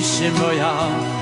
什么样？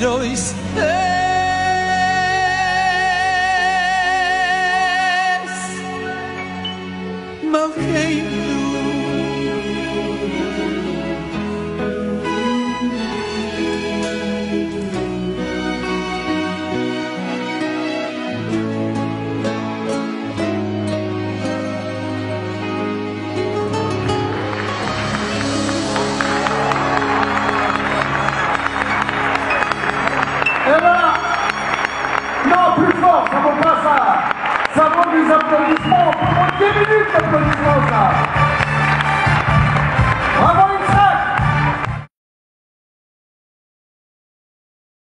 tirois. meu morrendo.